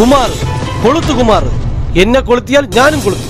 കുമാർ കൊളുത്തു കുമാർ എന്നെ കൊളുത്തിയാൽ ഞാനും കൊളുത്തും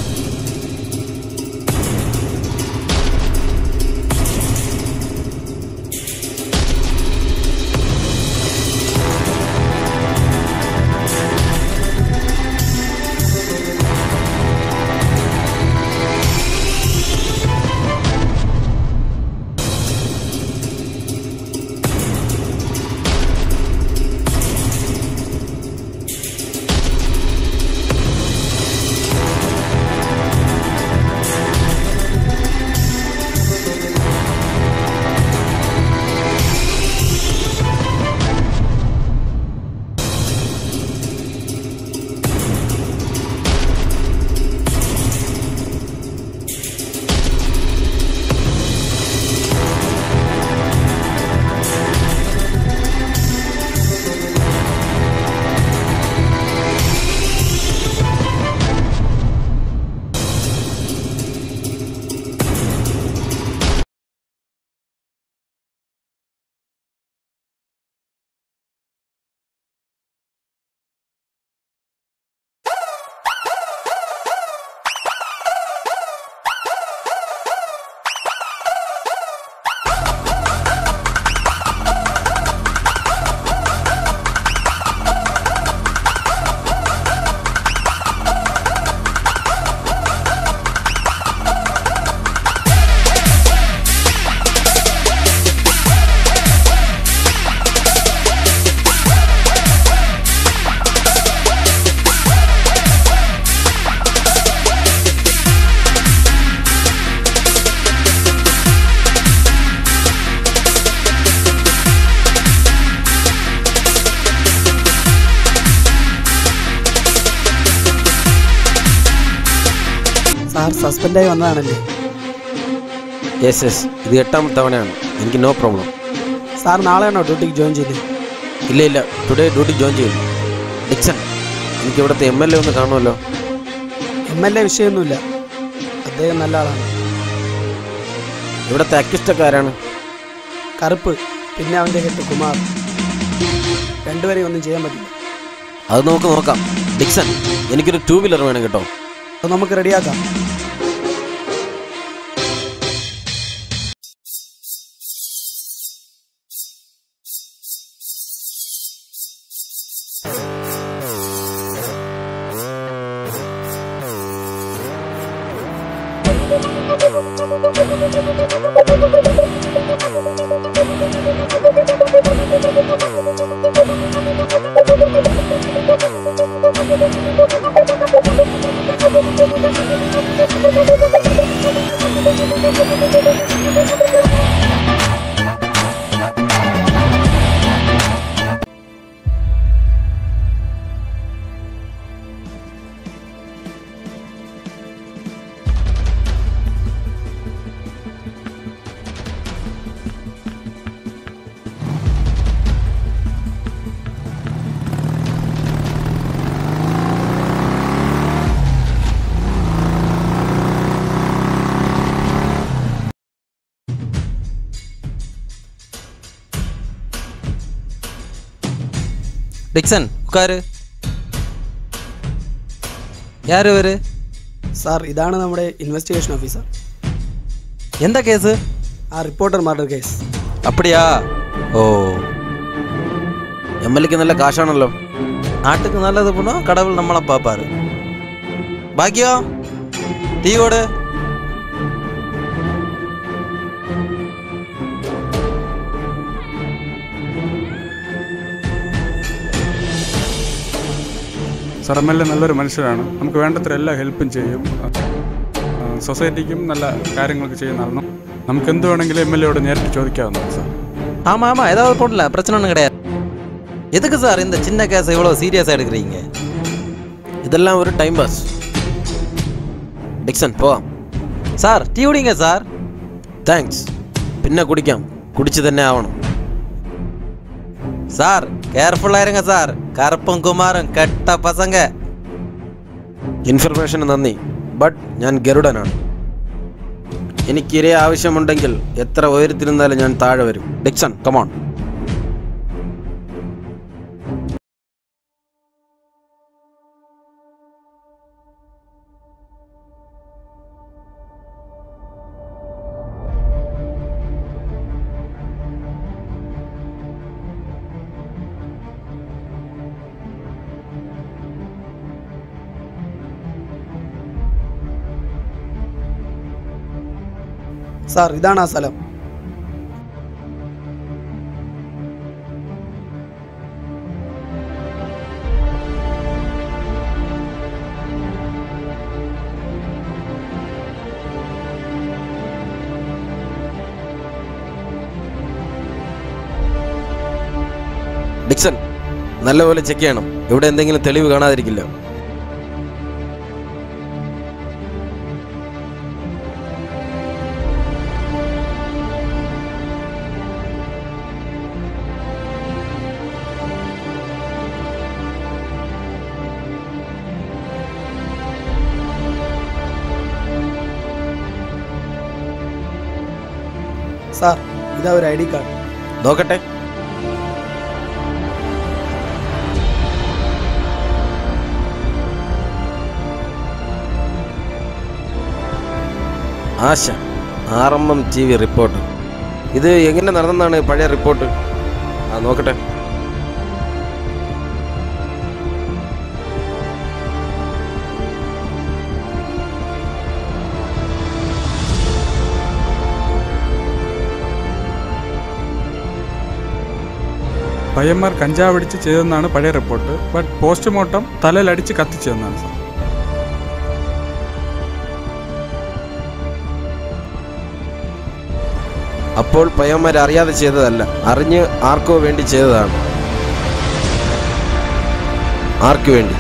സാർ സസ്പെൻഡായി വന്നതാണല്ലേ? യെസ് യെസ് ഇത് എട്ടാമത്തെ തവണയാണ്. എനിക്ക് നോ പ്രോബ്ലം സാർ നാളെയാണോ ഡ്യൂട്ടിക്ക് ജോയിൻ ചെയ്തത്? ഇല്ല ഇല്ല. ടുഡേ ഡ്യൂട്ടി ജോയിൻ ചെയ്തു. ഡിക്സൺ എനിക്ക് ഇവിടുത്തെ എം എൽ എ ഒന്ന് കാണുമല്ലോ. എം എൽ എ വിഷയമൊന്നുമില്ല. അദ്ദേഹം നല്ല ആളാണ്. ഇവിടുത്തെ അക്യൂസ്റ്റൊക്കെ ആരാണ്? കറുപ്പ് പിന്നെ അവന്റെ ഹെഡ് കുമാർ. രണ്ടുപേരെയും ഒന്നും ചെയ്യാൻ പറ്റില്ല. അത് നമുക്ക് നോക്കാം. ഡിക്സൺ എനിക്കൊരു ടൂ വീലർ വേണം കേട്ടോ. അത് നമുക്ക് റെഡിയാക്കാം ちょっと待っ。டிக்சன் உட்காரு யார் இவர் സാർ ഇതാണ് നമ്മുടെ ഇൻവെസ്റ്റിഗേഷൻ ഓഫീസർ எந்த கேஸு ആ റിപ്പോർട്ടർ മർഡർ കേസ് அப்படியா ஓ എം എൽ എക്ക് നല്ല കാശാണല്ലോ நாட்டுக்கு நல்லது பண்ணோம் கடவுள் நம்மளை பார்ப்பாரு பாக்கியம் tea sir M L A നല്ലൊരു മനുഷ്യരാണ് നമുക്ക് വേണ്ടത്ര എല്ലാ ഹെൽപ്പും ചെയ്യും ആ, സൊസൈറ്റിക്കും നല്ല കാര്യങ്ങളൊക്കെ ചെയ്യുന്ന ആളാണ് നമുക്ക് എന്ത് വേണമെങ്കിലും എം എൽ എയോട് നേരിട്ട് ചോദിക്കാവുന്നതാണ് സാർ ஆமாம் ஆமாம் ஏதாவது போடல பிரச்சனை ஒன்றும் கிடையாது எதுக்கு சார் இந்த சின்ன கேஸை இவ்வளோ சீரியஸாக எடுக்கிறீங்க ഇതെല്ലാം ഒരു ടൈം പാസ് ഡിക്സൺ പോവാം சார் டீ குடிங்க சார் താങ്ക്സ് പിന്നെ കുടിക്കാം കുടിച്ച് തന്നെ ആവണം சார் கேர்ஃபுல்லாக இருங்க சார் கருப்பும் குமாரும் கெட்ட பசங்க ഇൻഫർമേഷന് നന്ദി ബട്ട് ഞാൻ ഗരുഡനാണ് എനിക്ക് ഇരയെ ആവശ്യമുണ്ടെങ്കിൽ എത്ര ഉയരത്തിരുന്നാലും ഞാൻ താഴെ വരും ഡിക്സൺ കമോൺ സാർ ഇതാണ് ആ സ്ഥലം. ഡിക്സൺ നല്ലപോലെ ചെക്ക് ചെയ്യണം. ഇവിടെ എന്തെങ്കിലും തെളിവ് കാണാതിരിക്കില്ല. സാർ ഇതാ ഒരു ഐ ഡി കാർഡ്. നോക്കട്ടെ. Asha R M M T V report. ഇത് എങ്ങനെ നടന്നെന്നാണ് പഴയ റിപ്പോർട്ട്? ആ നോക്കട്ടെ. പയ്യന്മാർ കഞ്ചാവടിച്ച് ചെയ്തെന്നാണ് പഴയ റിപ്പോർട്ട്. ബട്ട് പോസ്റ്റ്മോർട്ടം തലയിലടിച്ച് കത്തിച്ചതെന്നാണ് സാർ. അപ്പോൾ പയ്യന്മാർ അറിയാതെ ചെയ്തതല്ല. അറിഞ്ഞ് ആർക്കോ വേണ്ടി ചെയ്തതാണ്. ആർക്കു വേണ്ടി?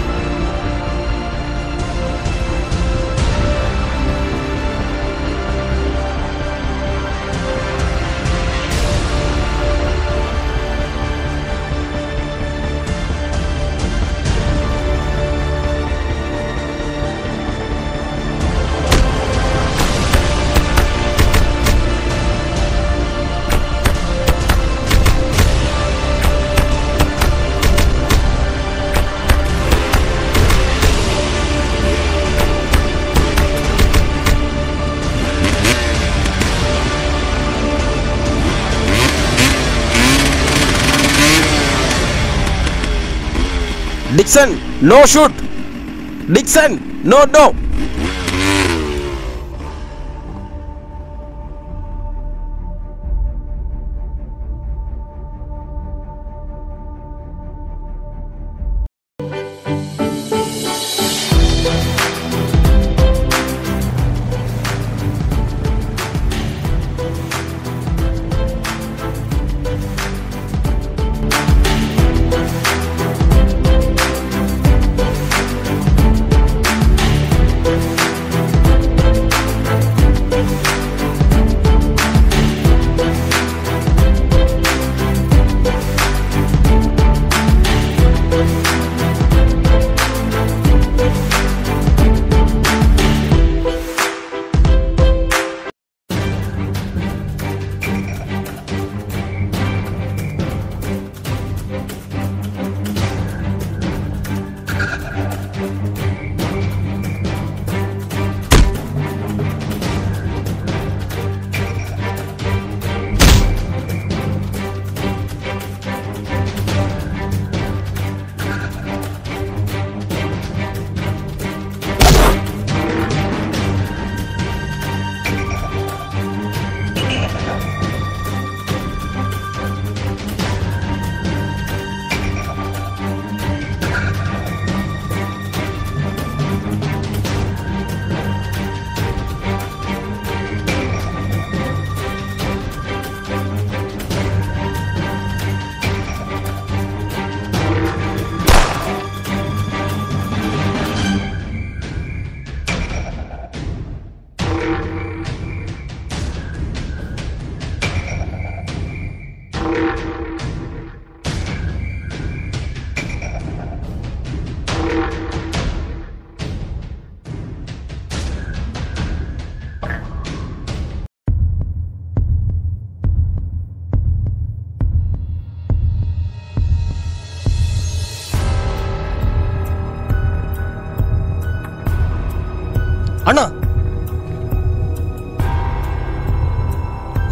Dixon no shoot Dixon no no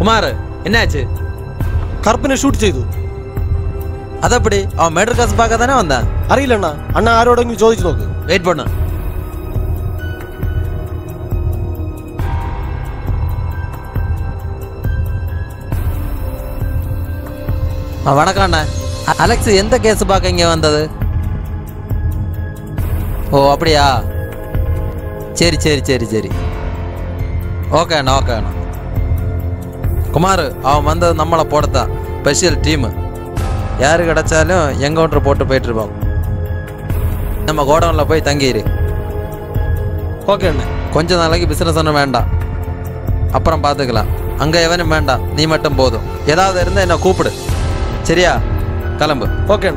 Kumar എന്നാച്ച് കറുപ്പിനെ ഷൂട്ട് ചെയ്തു. അതപ്പടി ആ മേഡർ കേസ് പാക്കാൻ തന്നെ വന്നാ? അറിയില്ലണ്ണ അണ്ണ. ആരോടെങ്കിലും ചോദിച്ചു നോക്ക്. വെയിറ്റ് പണ്ണ. வணக்கம்ண்ணா அலெக்ஸ் எந்த கேஸ் பார்க்க இங்கே வந்தது ஓ அப்படியா சரி சரி சரி சரி ஓகேண்ணா ஓகேண்ணா குமார் அவன் வந்தது நம்மளை போடத்தான். ஸ்பெஷல் டீமு யாரு கிடைச்சாலும் எங்கவுண்டர் போட்டு போயிட்டு இருப்போம். நம்ம கோடவுனில் போய் தங்கிடு ஓகே அண்ணே. கொஞ்ச நாளைக்கு பிசினஸ் ஒன்றும் வேண்டாம். அப்புறம் பார்த்துக்கலாம். அங்கே எவனும் வேண்டாம். நீ மட்டும் போதும். ஏதாவது இருந்தால் என்ன கூப்பிடு. சரியா? கிளம்பு. ஓகே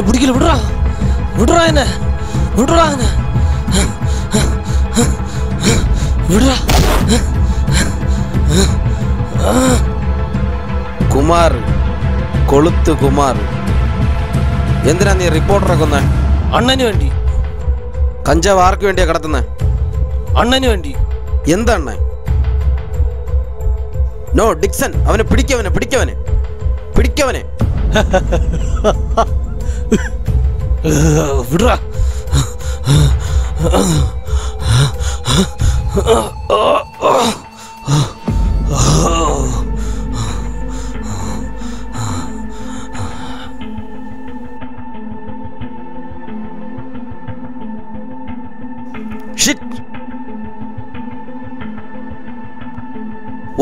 என்ன பிடிக்கல விடுறா விடுறா என்ன விடுறா என்ன விடுறா കുമാർ കൊളുത്ത് കുമാർ എന്തിനാ നീ റിപ്പോർട്ടറെ കൊന്ന അണ്ണന് വേണ്ടി കഞ്ചാവ് ആർക്ക് വേണ്ടിയാ കടത്തുന്നത് അണ്ണന് വേണ്ടി എന്താണ് നോ ഡിക്സൺ അവനെ പിടിക്കവനെ പിടിക്കവനെ പിടിക്കവനെ വിടുറ.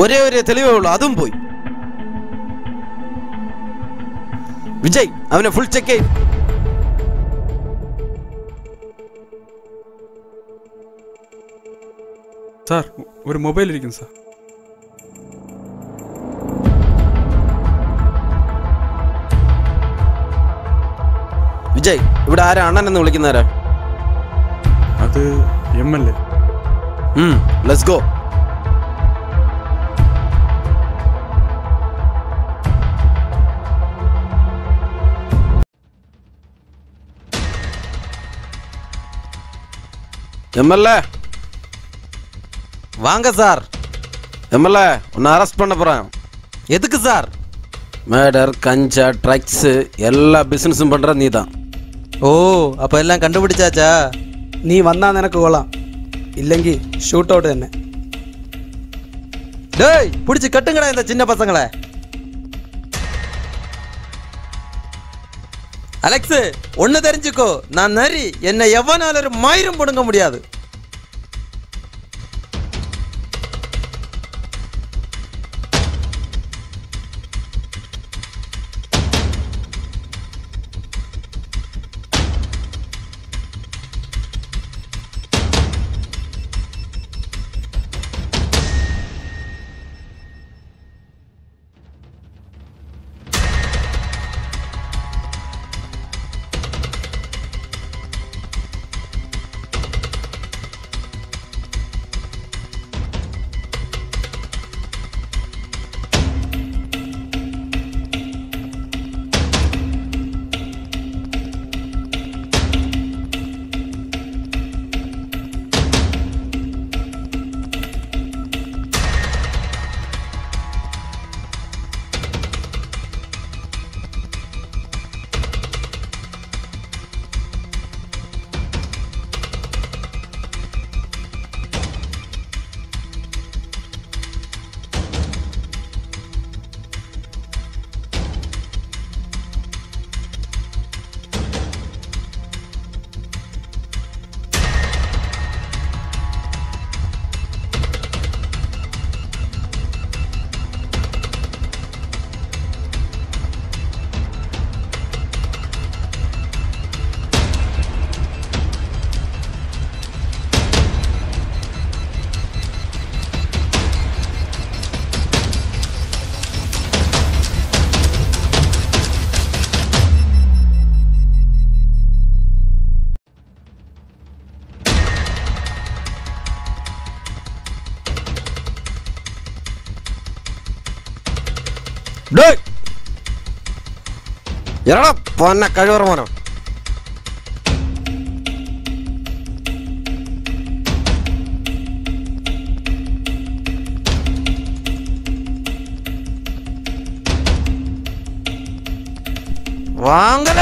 ഒരേ ഒരേ തെളിവേ ഉള്ളൂ അതും പോയി. വിജയ് അവനെ ഫുൾ ചെക്ക് ചെയ്യും. സാർ ഒരു മൊബൈൽ ഇരിക്കും സാർ. വിജയ് ഇവിടെ ആരാ അണ്ണൻ എന്ന് വിളിക്കുന്നവരാ അത് M L A let's go MLA. வாங்க சார். எம்எல்ஏ உன்னை அரெஸ்ட் பண்ண போகிறேன் எதுக்கு சார்? மேடர் கஞ்சா ட்ரக்ஸு எல்லா பிஸ்னஸும் பண்ணுற நீ தான் ஓ அப்போ எல்லாம் கண்டுபிடிச்சாச்சா? நீ வந்தா எனக்கு கோலாம். இல்லைங்க ஷூட் அவுட் என்ன. டேய் பிடிச்சி கட்டுங்கடா இந்த சின்ன பசங்களை. அலெக்ஸ் ஒன்னு தெரிஞ்சுக்கோ. நான் நரி என்னை எவனாலும் மாயிரம் பிடுங்க முடியாது. எடா பண்ண கழுவுற மரம். வாங்கல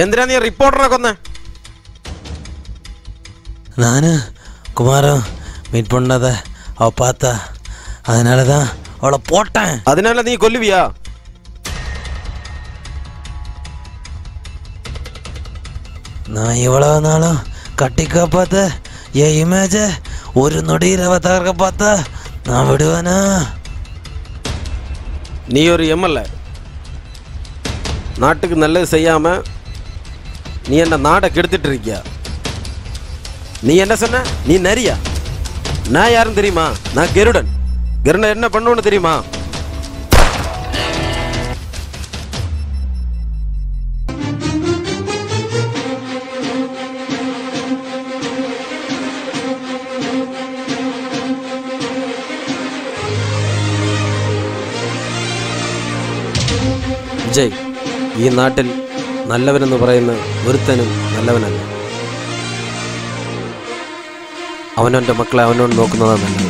എന്തിനാ നീ റിപ്പോർട്ടറെ കൊന്നേ நான் குமாரம் மீட் பண்ணாத அவ பார்த்தா அதனால தான் அவளை போட்டேன் അതിനല്ല നീ കൊല്ലുവിയാ நான் இவ்வளவு நாளும் கட்டி காப்பாத்த என் இமேஜ ஒரு நொடியில் அவ தகர்க்க பார்த்தா நான் விடுவேனா നീ ഒരു എം എൽ എ നാട്ടുക്ക് നല്ലത് ചെയ്യാമ നീ എന്നെ നാടை கெடுத்துட்டு இருக்கியா நீ என்ன சொன்ன நீ நரியா நான் யாரும் தெரியுமா நான் கெருடன் கருடன் என்ன பண்ணுவேன்னு தெரியுமா ജയ് ഈ നാട്ടിൽ നല്ലവനെന്ന് പറയുന്ന ഒരുത്തനും നല്ലവനല്ല. അവനവന്റെ മക്കളെ അവനോട് നോക്കുന്നതാണ് നല്ലത്.